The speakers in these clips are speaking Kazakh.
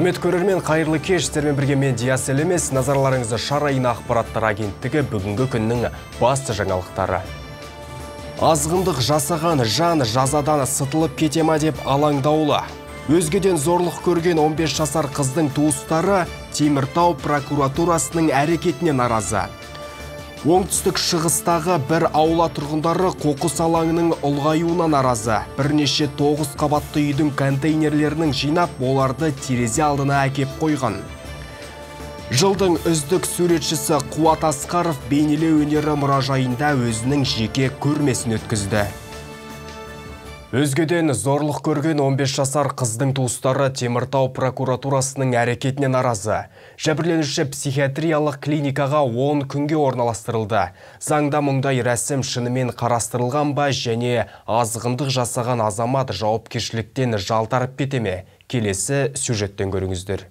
Құрмет көрермен, қайырлы кеш сіздермен бірге мен Диас Елемес. Назарларыңызды шарайын ақпараттар агенттігі бүгінгі күннің басты жаңалықтары. Азғындық жасаған жан жазадан сытылып кетема деп алаңдаулы. Өзгеден зорлық көрген 15 жасар қыздың туыстары Теміртау прокуратурасының әрекетіне наразы. Оңтүстік шығыстағы бір аула тұрғындары қоқыс алаңының ұлғаюына наразы. Бірнеше тоғыз қабатты үйдің контейнерлерінің жинап, оларды терезе алдына әкеп қойған. Жылдың үздік суретшісі Қуат Асқаров бейнелеу өнері мұражайында өзінің жеке көрмесін өткізді. Өзгеден зорлық көрген 15 жасар қыздың туыстары Теміртау прокуратурасының әрекетіне наразы. Жәбірленуші психиатриялық клиникаға 10 күнге орналастырылды. Заңда мұндай рәсім шынымен қарастырылған ба және азғындық жасаған азамат жауапкершіліктен жалтарып кетеме? Келесі сюжеттен көріңіздер.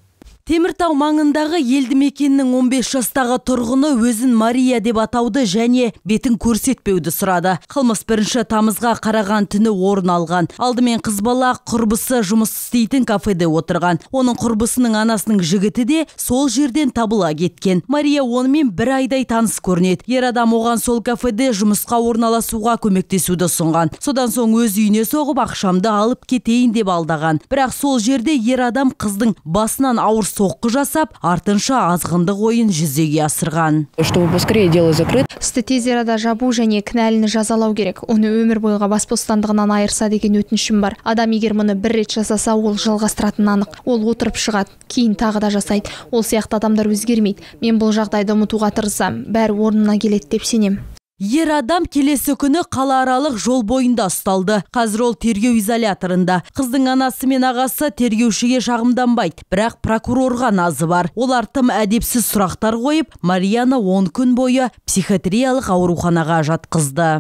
Теміртау маңындағы елді мекеннің 15 жастағы тұрғыны өзін Мария деп атауды және бетін көрсетпеуді сұрады. Қылмыс бірінші тамызға қараған түні орын алған. Алдымен қыз бала құрбысы жұмыс істейтін кафеде отырған. Оның құрбысының анасының жігіті де сол жерден табыла кеткен. Мария онымен бір айдай таныс көрінеді. Ер адам оған сол кафеде жұмысқа орналасуға көмектесуді ұсынған. Содан соң өз үйіне соғып ақшамды алып кетейін деп алдаған. Бірақ сол жерде ер адам қыздың басынан ауыр соққы жасап артынша азғындық ойын жүзеге асырған. Чтобы поскорее дело закрыть. Істі тез арада жабу және кінәліні жазалау керек. Оны өмір бойға бас бостандығынан айырса деген өтінішім бар. Адам егер мұны бір рет жасаса ол жалғастыратыны анық. Ол отырып шығады кейін тағы да жасайды. Ол сияқты адамдар өзгермейді. Мен бұл жағдайды ұмытуға тырысамын бәрі орнына келеді деп сенемін Ер адам келесі күні қалааралық жол бойында ұсталды. Қазір ол тергеу изоляторында. Қыздың анасы мен ағасы тергеушіге шағымданбайды, бірақ прокурорға назы бар. Олар тым әдепсіз сұрақтар қойып, Марияны 10 күн бойы психиатриялық ауруханаға жатқызды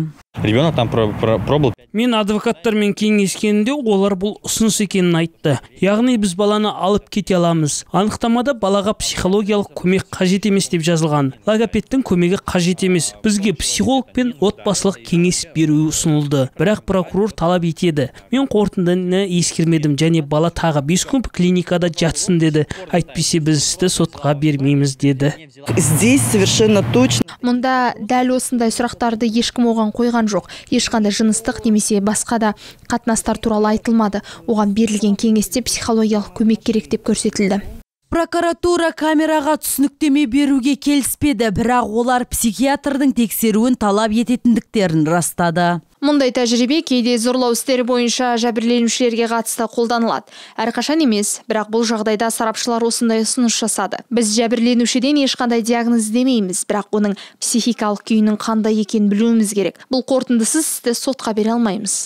ребенок там пробыл мен адвокаттармен кеңескенде олар бұл ұсыныс екенін айтты. Яғни біз баланы алып кете аламыз. Анықтамада балаға психологиялық көмек қажет емес деп жазылған. Логопедтің көмегі қажет емес. Бізге психолог пен отбасылық кеңес беру ұсынылды. Бірақ прокурор талап етеді. Мен қорытындыны ескермедім және бала тағы бес күн клиникада жатсын деді. Әйтпесе біз істі сотқа бермейміз деді. Здесь совершенно точно. Мұнда дәл осындай сұрақтарды ешкім оған қойған жоқ. Ешқандай жыныстық немесе басқа да қатынастар туралы айтылмады. Оған берілген кеңесте психологиялық көмек керек деп көрсетілді. Прокуратура камераға түсініктеме беруге келіспеді бірақ олар психиатрдың тексеруін талап ететіндіктерін растады. Мұндай тәжірибе кейде зорлау істері бойынша жәбірленушілерге қатысты қолданылады. Әрқашан емес бірақ бұл жағдайда сарапшылар осындай ұсыныс жасады. Біз жәбірленушіден ешқандай диагноз іздемейміз бірақ оның психикалық күйінің қандай екенін білуіміз керек. Бұл қорытындысыз істі сотқа бере алмаймыз.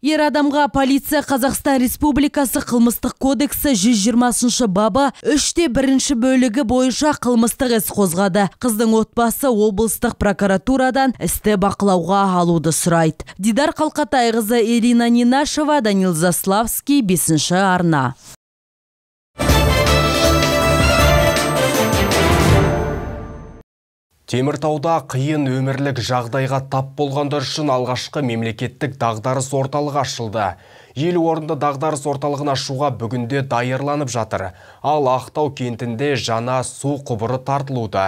Ер адамға полиция Қазақстан Республикасы қылмыстық кодексі 120 бабы үште бірінші бөлігі бойынша қылмыстық іс қозғады. Қыздың отбасы облыстық прокуратурадан істі бақылауға алуды сұрайды. Дидар Қалқатайқызы Ирина Нинашева, Данил Заславский, 5 арна. Теміртауда қиын өмірлік жағдайға тап болғандар үшін алғашқы мемлекеттік дағдарыс орталығы ашылды. Елу орынды дағдарыс орталығын ашуға бүгінде дайырланып жатыр. Ал Ақтау кентінде жаңа су құбыры тартылуда.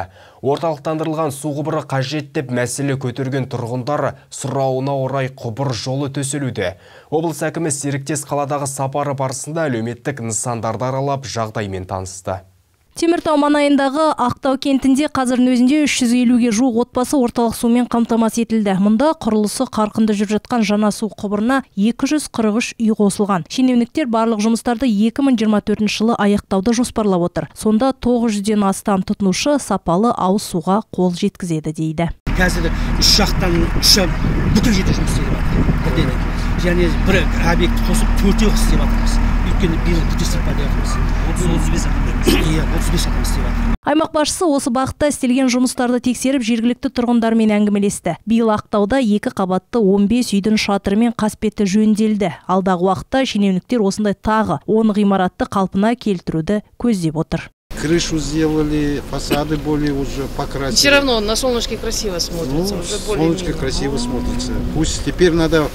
Орталықтандырылған су құбыры қажет деп мәселе көтерген тұрғындар сұрауына орай құбыр жолы төселуде. Облыс әкімі серіктес қаладағы сапары барысында әлеуметтік нысандарды аралап жағдаймен танысты теміртау маңайындағы ақтау кентінде қазірдің өзінде 350-ге жуық отбасы орталық сумен қамтамасыз етілді. Мұнда құрылысы қарқынды жүріп жатқан жаңа су құбырына 243 үй қосылған. Шенеуніктер барлық жұмыстарды 2024 жылы аяқтауды жоспарлап отыр. Сонда 900-ден астам тұтынушы сапалы ауыз суға қол жеткізеді дейді. Қазір үш жақтан үш бүкіл жерде жұмыс істеп жатыр. Бірден және бір объект қосып төртеу істеп жатырмыз өйткені биыл деп жатырмыз. отыз бес иә отыз бес адам істеп жатыр аймақ басшысы осы бағытта істелген жұмыстарды тексеріп жергілікті тұрғындармен әңгімелесті. Биыл ақтауда екі қабатты 15 үйдің шатыры мен қасбеті жөнделді. Алдағы уақытта шенеуніктер осындай тағы он ғимаратты қалпына келтіруді көздеп отыр. Крышу сделали, фасады более уже покрасили. Все равно на солнышке красиво смотрится. Ну, уже солнышко красиво смотрится. Пусть теперь надо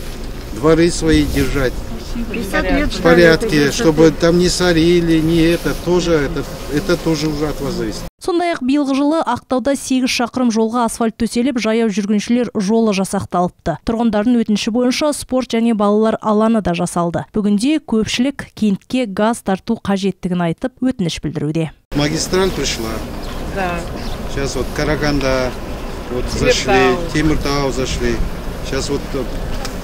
дворы свои держать. В порядке, чтобы там не сорили, не это, тоже, это, это тоже уже от вас зависит. сондай ақ биылғы жылы ақтауда 8 шақырым жолға асфальт төселіп жаяу жүргіншілер жолы жасақталыпты тұрғындардың өтініші бойынша спорт және балалар алаңы да жасалды бүгінде көпшілік кентке газ тарту қажеттігін айтып өтініш білдіруде Магистраль пришла. Да. Сейчас вот Караганда, вот зашли, Темиртау зашли. Сейчас вот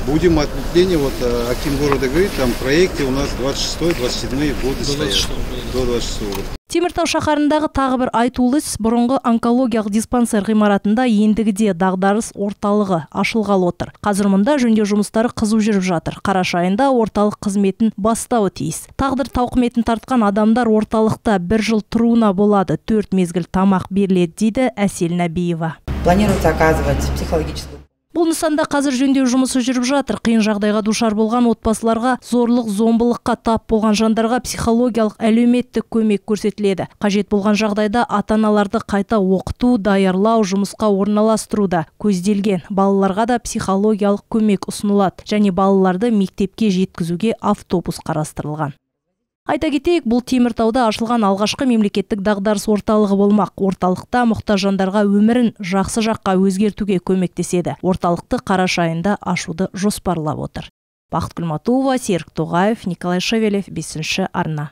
будем отделение, вот э, Аким города говорит, там в проекте у нас 26-27 годы стоят. До 26 года. теміртау шаһарындағы тағы бір айтулы іс бұрынғы онкологиялық диспансер ғимаратында ендігіде дағдарыс орталығы ашылғалы отыр. Қазір мұнда жөндеу жұмыстары қызу жүріп жатыр. Қараша айында орталық қызметін бастауы тиіс. Тағдыр тауқыметін тартқан адамдар орталықта бір жыл тұруына болады. Төрт мезгіл тамақ беріледі дейді әсел нәбиева. Планируется оказывать психологическую бұл нысанда қазір жөндеу жұмысы жүріп жатыр. Қиын жағдайға душар болған отбасыларға зорлық зомбылыққа тап болған жандарға психологиялық әлеуметтік көмек көрсетіледі. Қажет болған жағдайда ата аналарды қайта оқыту даярлау жұмысқа орналастыру да көзделген. Балаларға да психологиялық көмек ұсынылады және балаларды мектепке жеткізуге автобус қарастырылған. Айта кетейік бұл теміртауда ашылған алғашқы мемлекеттік дағдарыс орталығы болмақ. Орталықта мұқтаж жандарға өмірін жақсы жаққа өзгертуге көмектеседі. Орталықты қараша айында ашуды жоспарлап отыр. Бақытгүл матуова серік тоғаев николай шевелев бесінші арна.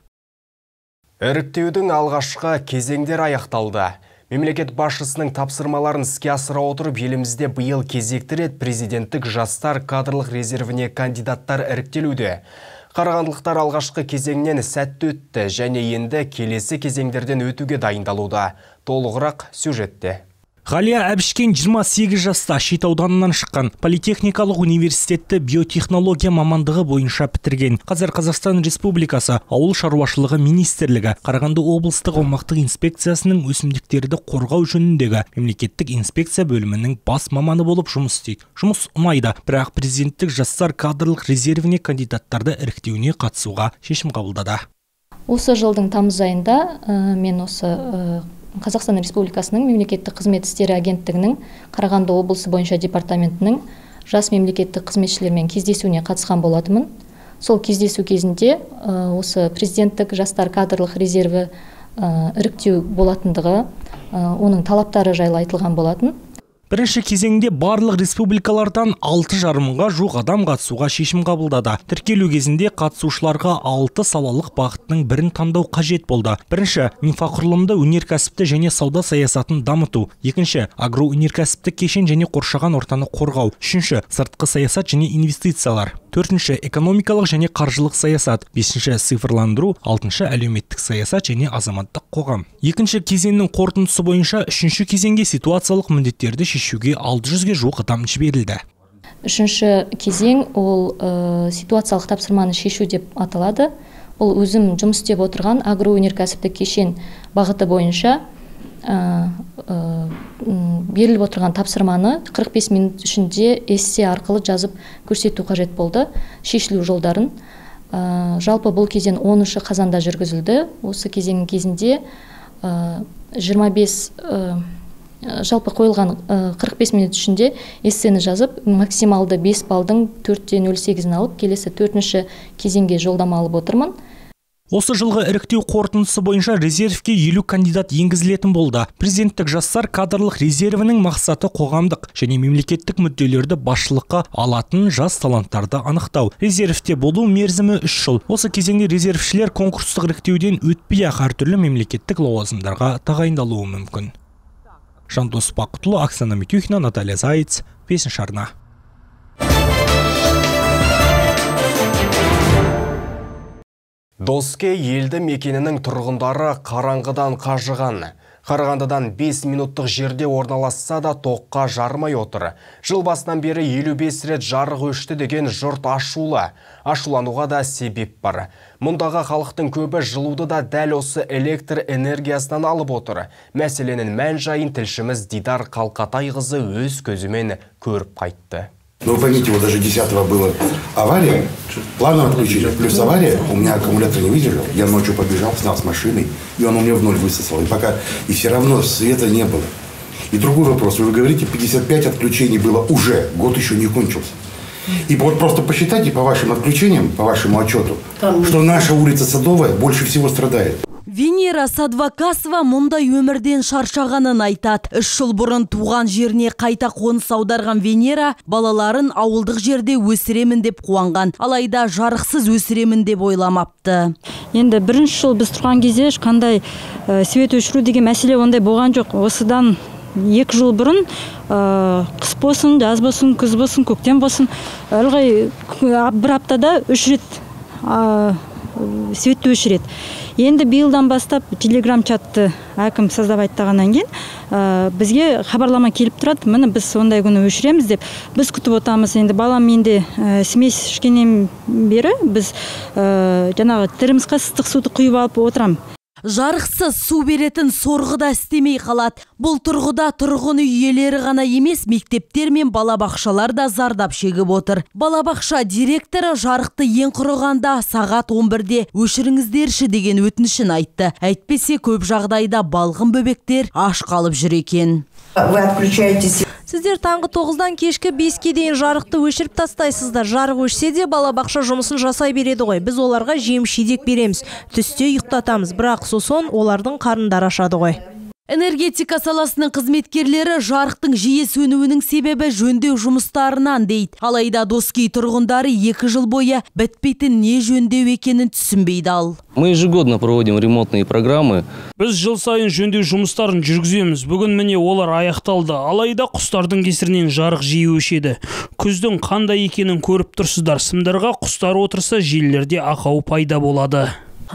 Іріктеудің алғашқы кезеңдер аяқталды. Мемлекет басшысының тапсырмаларын іске асыра отырып, елімізде биыл кезекті рет президенттік жастар кадрлық резервіне кандидаттар іріктелуде. Қарағандылықтар алғашқы кезеңнен сәтті өтті және енді келесі кезеңдерден өтуге дайындалуда. Толығырақ сюжетте. Ғалия әбішкен 28 жаста шет ауданынан шыққан политехникалық университетті биотехнология мамандығы бойынша бітірген. Қазір қазақстан республикасы ауыл шаруашылығы министрлігі қарағанды облыстық аумақтық инспекциясының өсімдіктерді қорғау жөніндегі мемлекеттік инспекция бөлімінің бас маманы болып жұмыс істейді. Жұмыс ұнайды бірақ президенттік жастар кадрлық резервіне кандидаттарды іріктеуіне қатысуға шешім қабылдады. Осы жылдың тамыз айында ә, мен осы ә, қазақстан республикасының мемлекеттік қызмет істері агенттігінің қарағанды облысы бойынша департаментінің жас мемлекеттік қызметшілермен кездесуіне қатысқан болатынмын. Сол кездесу кезінде ә, осы президенттік жастар кадрлық резерві ә, іріктеу болатындығы ә, оның талаптары жайлы айтылған болатын. Бірінші кезеңде барлық республикалардан алты жарым мыңға жуық адам қатысуға шешім қабылдады. Тіркелу кезінде қатысушыларға алты салалық бағыттың бірін таңдау қажет болды. Бірінші инфрақұрылымды өнеркәсіпті және сауда саясатын дамыту. Екінші агроөнеркәсіптік кешен және қоршаған ортаны қорғау. Үшінші сыртқы саясат және инвестициялар. Төртінші экономикалық және қаржылық саясат. Бесінші цифрландыру. Алтыншы әлеуметтік саясат және азаматтық қоғам. Екінші кезеңнің қорытындысы бойынша үшінші кезеңге ситуациялық міндеттерді шешуге 600-ге жуық адам жіберілді. Үшінші кезең ол ә, ситуациялық тапсырманы шешу деп аталады. Бұл өзім жұмыс істеп отырған агроөнеркәсіптік кешен бағыты бойынша беріліп отырған тапсырманы 45 минут ішінде эссе арқылы жазып көрсету қажет болды. Шешілу жолдарын ә, жалпы бұл кезең 10 қазанда жүргізілді. Осы кезеңнің кезінде ә, 25 ә, жалпы қойылған 45 минут ішінде эссені жазып максималды 5 балдың 4-те 08-ін алып келесі төртінші кезеңге жолдама алып отырмын. Осы жылғы іріктеу қорытындысы бойынша резервке елу кандидат енгізілетін болды. Президенттік жастар кадрлық резервінің мақсаты қоғамдық және мемлекеттік мүдделерді басшылыққа алатын жас таланттарды анықтау. Резервте болу мерзімі үш жыл. Осы кезеңде резервшілер конкурстық іріктеуден өтпей ақ әртүрлі мемлекеттік лауазымдарға тағайындалуы мүмкін. Жандос бақытұлы оксана митюхина наталья заяц бесінші арна Доске елді мекенінің тұрғындары қараңғыдан қажыған. Қарағандыдан 5 минуттық жерде орналасса да тоққа жармай отыр. Жыл басынан бері 55 рет жарық өшті деген жұрт ашулы. Ашулануға да себеп бар. Мұндағы халықтың көбі жылуды да дәл осы электр энергиясынан алып отыр. Мәселенің мән жайын тілшіміз Дидар Қалқатайқызы өз көзімен көріп қайтты. Но вы поймите, вот даже 10 было авария, планово отключили, плюс авария, у меня аккумулятор не выдержал, я ночью побежал, снял с машины, и он у меня в ноль высосал, и пока, и все равно света не было. И другой вопрос, вы говорите, 55 отключений было уже, год еще не кончился. И вот просто посчитайте по вашим отключениям, по вашему отчету, что наша улица Садовая больше всего страдает. Венера Садвакасова мұндай өмірден шаршағанын айтады. Үш жыл бұрын туған жеріне қайта қоныс аударған Венера балаларын ауылдық жерде өсіремін деп қуанған. Алайда жарықсыз өсіремін деп ойламапты. Енді бірінші жыл біз тұрған кезде ешқандай ә, свет өшіру деген мәселе ондай болған жоқ. Осыдан екі жыл бұрын ә, қыс болсын жаз болсын күз болсын көктем болсын ылғи бір аптада үш рет светті өшіреді енді биылдан бастап телеграм чатты әкім создавайттағаннан кейін ә, бізге хабарлама келіп тұрады. Міне біз сондай күні өшіреміз деп біз күтіп отырмыз енді балам менде ә, смесь ішкеннен бері біз ә, жаңағы термосқа ыстық суды құйып алып отырамын Жарықсыз су беретін сорғы да істемей қалады. Бұл тұрғыда тұрғын үй иелері ғана емес, мектептер мен балабақшалар да зардап шегіп отыр. Балабақша директоры жарықты ең құрығанда сағат 11-де өшіріңіздерші деген өтінішін айтты. Әйтпесе көп жағдайда балғын бөбектер аш қалып жүр екен. Вы отключаетесь Сіздер таңғы 9-дан кешкі 5-ке дейін жарықты өшіріп тастайсыздар. Жарық өшсе де балабақша жұмысын жасай береді ғой. Біз оларға жем шидек береміз. Түсте ұйықтатамыз, бірақ сосын олардың қарындары ашады ғой. Энергетика саласының қызметкерлері жарықтың жиі сөнуінің себебі жөндеу жұмыстарынан дейді. Алайда Доскей тұрғындары екі жыл бойы бітпейтін не жөндеу екенін түсінбейді ал. Мы ежегодно проводим ремонтные программы. Біз жыл сайын жөндеу жұмыстарын жүргіземіз. Бүгін міне олар аяқталды. Алайда құстардың кесірінен жарық жиі өшеді. Күздің қандай екенін көріп тұрсыздар. Сымдарға құстар отырса желілерде ақау пайда болады.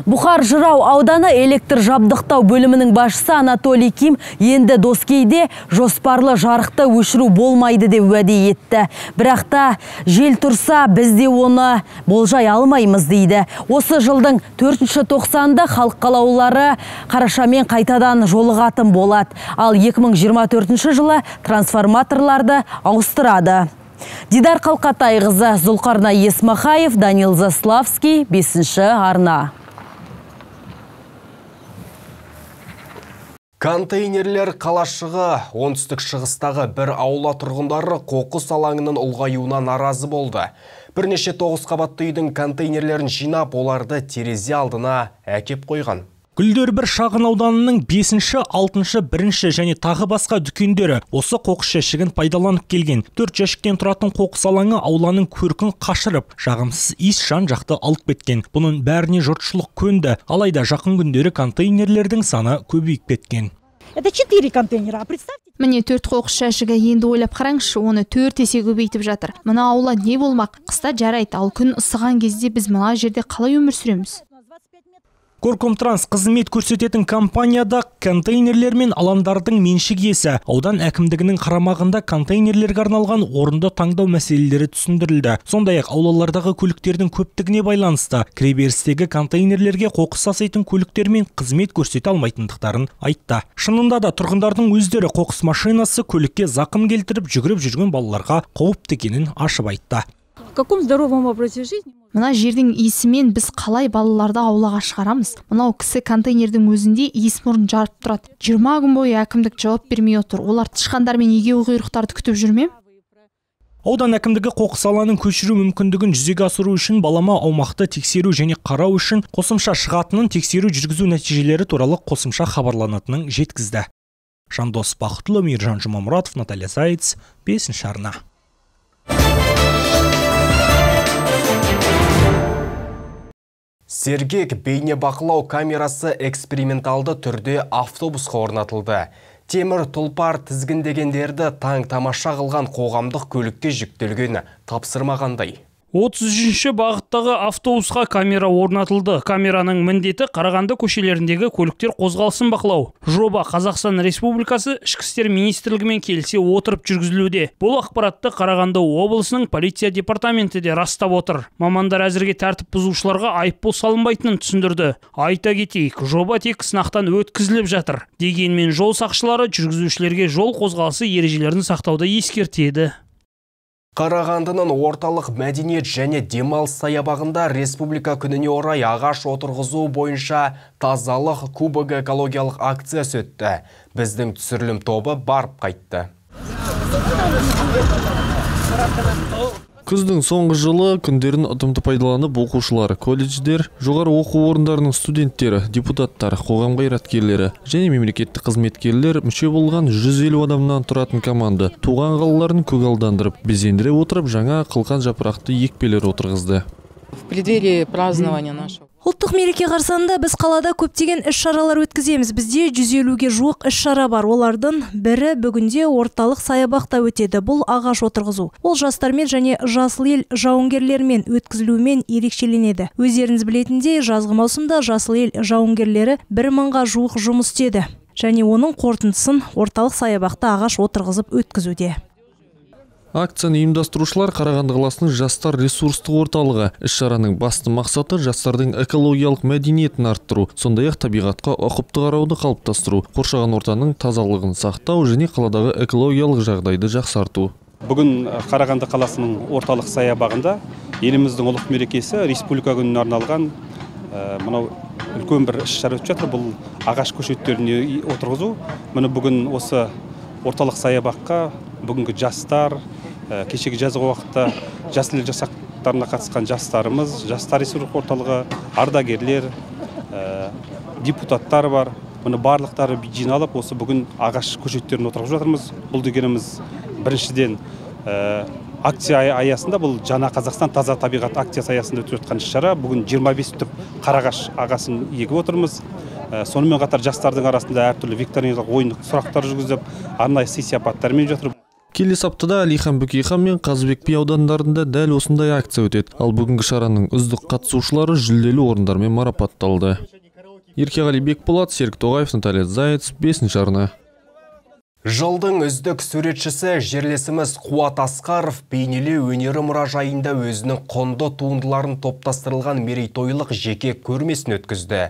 Бұхар жырау ауданы электр жабдықтау бөлімінің басшысы Анатолий Ким енді Доскейде жоспарлы жарықты өшіру болмайды деп уәде етті. Бірақ та жел тұрса бізде оны болжай алмаймыз дейді. Осы жылдың 4-ші тоқсанында халық қалаулары қарашамен қайтадан жолығатын болады. Ал 2024 жылы трансформаторларды ауыстырады. Дидар Қалқатайғызы, Зұлқарна Есмахаев, Данил Заславский, 5 арна. Контейнерлер қалашығы оңтүстік шығыстағы бір аула тұрғындары қоқыс алаңының ұлғаюына наразы болды. Бірнеше тоғыз қабатты үйдің контейнерлерін жинап, оларды терезе алдына әкеп қойған. Гүлдер бір шағын ауданының 5-ші, 6-шы, 1-ші және тағы басқа дүкендері осы қоқыс жәшігін пайдаланып келген. Төрт жәшіктен тұратын қоқыс алаңы ауланың көркін қашырып, жағымсыз иіс жан жақты алып кеткен. Бұның бәріне жұртшылық көнді, алайда жақын күндері контейнерлердің саны көбейіп кеткен. Это 4 контейнера, представьте. Міне төрт қоқыс жәшігі енді ойлап қараңызшы, оны төрт есе көбейтіп жатыр. Мына аула не болмақ? Қыста жарайды, ал күн ысыған кезде біз мына жерде қалай өмір сүреміз? Коркомтранс қызмет көрсететін компанияда контейнерлер мен алаңдардың меншік иесі. Аудан әкімдігінің қарамағында контейнерлерге арналған орынды таңдау мәселелері түсіндірілді. Сондай-ақ аулалардағы көліктердің көптігіне байланысты кіреберістегі контейнерлерге қоқыс таситын көліктер мен қызмет көрсете алмайтындықтарын айтты. Шынында да тұрғындардың өздері қоқыс машинасы көлікке зақым келтіріп жүгіріп жүрген балаларға қауіпті екенін ашып айтты. В каком здоровом образе жизни? Мына жердің иісімен біз қалай балаларды аулаға шығарамыз? Мынау кісі контейнердің өзінде иіс мұрын жарып тұрады. 20 күн бойы әкімдік жауап бермей отыр. Олар тышқандар мен егеу құйрықтарды күтіп жүр ме? Аудан әкімдігі қоқыс алаңын көшіру мүмкіндігін жүзеге асыру үшін балама аумақты тексеру және қарау үшін қосымша шығатынын тексеру жүргізу нәтижелері туралы қосымша хабарланатынын жеткізді. Жандос Бақытұлы, Мейіржан Жұмамұратов, Наталья Зайц, 5 арна. Сергек бейне бақылау камерасы эксперименталды түрде автобусқа орнатылды. Темір тұлпар тізгіндегендерді таң тамаша қылған қоғамдық көлікке жүктелген тапсырмағандай. 33-ші бағыттағы автобусқа камера орнатылды. Камераның міндеті Қарағанды көшелеріндегі көліктер қозғалысын бақылау. Жоба Қазақстан Республикасы ішкі істер министрлігімен келісе отырып жүргізілуде. Бұл ақпаратты Қарағанды облысының полиция департаменті де растап отыр. Мамандар әзірге тәртіп бұзушыларға айыппұл салынбайтынын түсіндірді. Айта кетейік, жоба тек сынақтан өткізіліп жатыр. Дегенмен жол сақшылары жүргізушілерге жол қозғалысы ережелерін сақтауды ескертеді. Қарағандының орталық мәдениет және демалыс саябағында республика күніне орай ағаш отырғызу бойынша тазалық кубогы экологиялық акциясы өтті. Біздің түсірілім тобы барып қайтты. Күздің соңғы жылы күндерін ұтымды пайдаланып оқушылар колледждер жоғары оқу орындарының студенттері депутаттар қоғам қайраткерлері және мемлекеттік қызметкерлер мүше болған 150 адамнан тұратын команда туған қалаларын көгалдандырып безендіре отырып жаңа қылқан жапырақты екпелер отырғызды. В преддверии празднования нашего ұлттық мереке қарсаңында біз қалада көптеген іс шаралар өткіземіз. Бізде 150-ге жуық іс шара бар. Олардың бірі бүгінде орталық саябақта өтеді. Бұл ағаш отырғызу. Ол жастармен және жасыл ел жауынгерлерімен өткізілуімен ерекшеленеді. Өздеріңіз білетіндей жазғы маусымда жасыл ел жауынгерлері бір мыңға жуық жұмыс істеді. Және оның қорытындысын орталық саябақта ағаш отырғызып өткізуде. Акцияны ұйымдастырушылар қарағанды қаласының жастар ресурстық орталығы. Іс шараның басты мақсаты жастардың экологиялық мәдениетін арттыру сондай ақ табиғатқа ұқыпты қарауды қалыптастыру қоршаған ортаның тазалығын сақтау және қаладағы экологиялық жағдайды жақсарту. Бүгін қарағанды қаласының орталық саябағында еліміздің ұлық мерекесі республика күніне арналған мынау үлкен бір іс шара өтіп жатыр. Бұл ағаш көшеттеріне отырғызу. Міне бүгін осы орталық саябаққа бүгінгі жастар кешегі жазғы уақытта жасыл ел жасақтарына қатысқан жастарымыз жастар ресурс орталығы ардагерлер депутаттар бар. Міне барлықтары жиналып осы бүгін ағаш көшеттерін отырғызып жатырмыз. Бұл дегеніміз біріншіден акция аясында бұл жаңа қазақстан таза табиғат акциясы аясында өтіп жатқан іс шара бүгін 25 түп қарағаш ағасын егіп отырмыз. Сонымен қатар жастардың арасында әртүрлі викториналық ойындық сұрақтар жүргізіп арнайы сый сияпаттармен жатыр. Келесі аптада әлихан бөкейхан мен қазыбек би аудандарында дәл осындай акция өтеді. Ал бүгінгі шараның үздік қатысушылары жүлделі орындармен марапатталды. Еркеғали бекболат серік тоғаев наталья заяц бесінші арна. Жылдың үздік суретшісі жерлесіміз Қуат Асқаров бейнелеу өнері мұражайында өзінің құнды туындыларын топтастырылған мерейтойлық жеке көрмесін өткізді.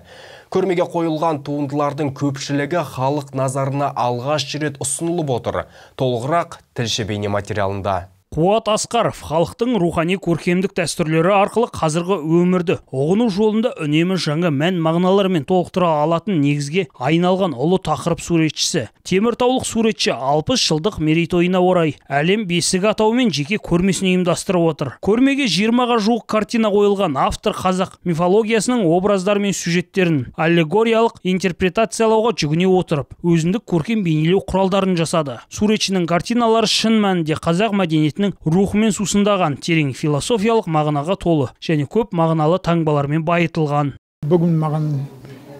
Көрмеге қойылған туындылардың көпшілігі халық назарына алғаш рет ұсынылып отыр. Толығырақ тілші бейне материалында. Қуат асқаров халықтың рухани көркемдік дәстүрлері арқылы қазіргі өмірді ұғыну жолында үнемі жаңа мән мағыналармен толықтыра алатын негізге айналған ұлы тақырып суретшісі. Теміртаулық суретші 60 жылдық мерейтойына орай әлем бесігі атауымен жеке көрмесін ұйымдастырып отыр. Көрмеге 20-ға жуық картина қойылған автор қазақ мифологиясының образдары мен сюжеттерін аллегориялық интерпретациялауға жүгіне отырып өзіндік көркем бейнелеу құралдарын жасады. Суретшінің картиналары шын мәнінде қазақ мәдениетінің рухымен сусындаған терең философиялық мағынаға толы және көп мағыналы таңбалармен байытылған. Бүгін маған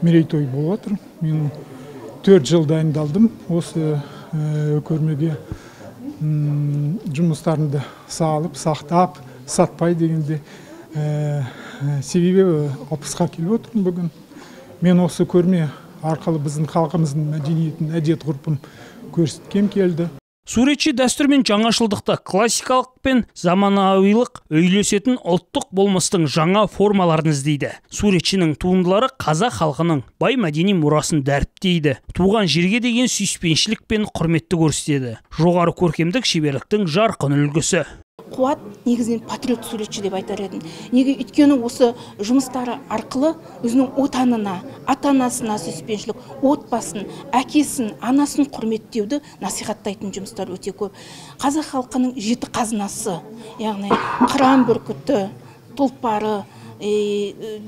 мерейтой болып жатыр мен төрт жыл дайындалдым. Осы көрмеге жұмыстарымды салып сақтап сатпай дегенде себебі алпысқа келіп отырмын бүгін. Мен осы көрме арқылы біздің халқымыздың мәдениетін әдет ғұрпын көрсеткем келді. Суретші дәстүр мен жаңашылдықты классикалық пен заманауилық үйлесетін ұлттық болмыстың жаңа формаларын іздейді. Суретшінің туындылары қазақ халқының бай мәдени мұрасын дәріптейді. Туған жерге деген сүйіспеншілік пен құрметті көрсетеді. Жоғары көркемдік шеберліктің жарқын үлгісі. Қуат негізінен патриот суретші деп айтар едім. Неге өйткені осы жұмыстары арқылы өзінің отанына ата анасына сүйіспеншілік отбасын әкесін анасын құрметтеуді насихаттайтын жұмыстар өте көп. Қазақ халқының жеті қазынасы яғни қыран бүркіті тұлпары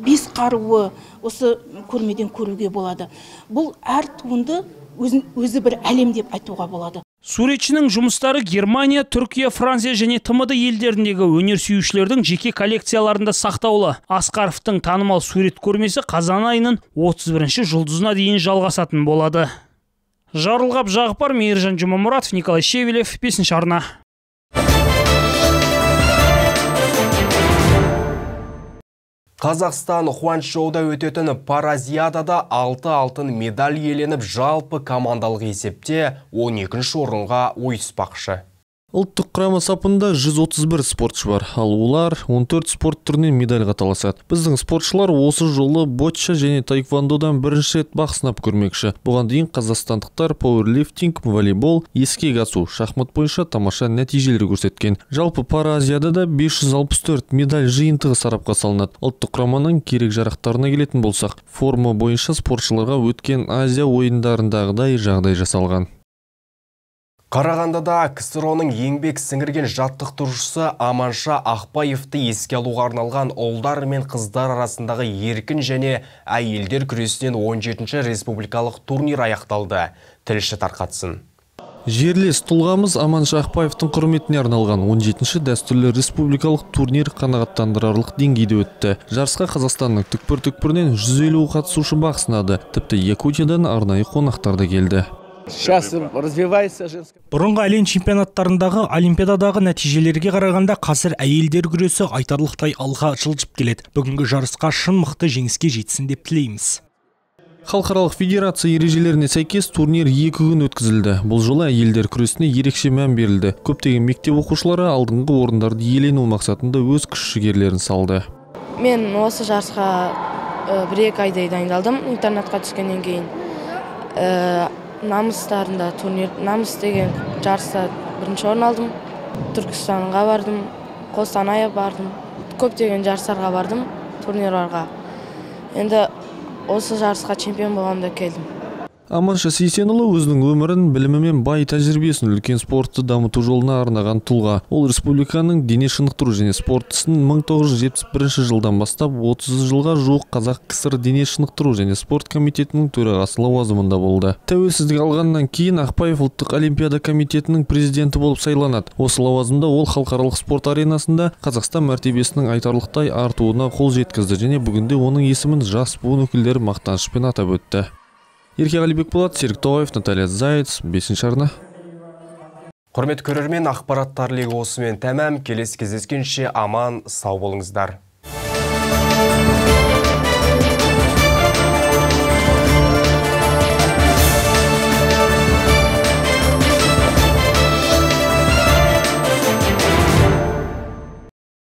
бес қаруы осы көрмеден көруге болады. Бұл әр туынды өзі бір әлем деп айтуға болады. Суретшінің жұмыстары германия түркия франция және тмд елдеріндегі өнер сүйушілердің жеке коллекцияларында сақтаулы. Асқаровтың танымал сурет көрмесі қазан айының 31 жұлдызына дейін жалғасатын болады. Жарылғап жағыпар мейіржан жұмамұратов николай шевелев бесінші арна. Қазақстан Хуанчжоуда өтетін Паразиадада 6 алтын медаль еленіп жалпы командалық есепте 12 орынға ойыспақшы. Ұлттық құрама сапында 131 спортшы бар, ал олар 14 спорт түрінен медальға таласады. Біздің спортшылар осы жолы ботша және таеквондодан бірінші рет бақ сынап көрмекші. Бұған дейін қазақстандықтар пауэрлифтинг, волейбол, ескек асу, шахмат бойынша тамаша нәтижелер көрсеткен. Жалпы Паразиада да 564 медаль жиынтығы сарапқа салынады. Ұлттық құраманың керек жарақтарына келетін болсақ, форма бойынша спортшыларға өткен Азия ойындарындағыдай жағдай жасалған Қарағандыда КСРО-ның еңбек сіңірген жаттықтырушысы Аманша Ақпаевты еске алуға арналған ұлдар мен қыздар арасындағы еркін және әйелдер күресінен 17-ші республикалық турнир аяқталды. Тілші тарқатсын. Жерлес тұлғамыз Аманша Ақпаевтың құрметіне арналған 17-ші дәстүрлі республикалық турнир қанағаттандырарлық деңгейде өтті. Жарысқа Қазақстанның түкпір-түкпірінен 150 қатысушы бақ сынады. Тіпті Якутиядан арнайы қонақтар да келді. Сейчас развивается женская... Бұрынғы әлем чемпионаттарындағы олимпиададағы нәтижелерге қарағанда қазір әйелдер күресі айтарлықтай алға жылжып келеді. Бүгінгі жарысқа шын мықты жеңіске жетсін деп тілейміз. Халықаралық федерация ережелеріне сәйкес турнир екі күн өткізілді. Бұл жолы әйелдер күресіне ерекше мән берілді. Көптеген мектеп оқушылары алдыңғы орындарды иелену мақсатында өз күш жігерлерін салды. Мен осы жарысқа бір екі айдай дайындалдым интернатқа түскеннен кейін намыстарында турнир намыс деген жарыста бірінші орын алдым. Түркістанға бардым қостанайға бардым. Көптеген жарыстарға бардым турнирларға. Енді осы жарысқа чемпион болғанда келдім. Аманша сейсенұлы өзінің өмірін білімі мен бай тәжірибесін үлкен спортты дамыту жолына арнаған тұлға. Ол республиканың дене шынықтыру және спорт ісін 1971 жылдан бастап 30 жылға жуық қазақ кср дене шынықтыру және спорт комитетінің төрағасы лауазымында болды. Тәуелсіздік алғаннан кейін ақпаев ұлттық олимпиада комитетінің президенті болып сайланады. Осы лауазымда ол халықаралық спорт аренасында қазақстан мәртебесінің айтарлықтай артуына қол жеткізді және бүгінде оның есімін жас буын өкілдері мақтанышпен атап өтті. Ерке болат серік тоғаев наталья заяц бесінші арна. Құрметті көрермен ақпараттар легі осымен тәмам. Келесі кездескенше аман сау болыңыздар.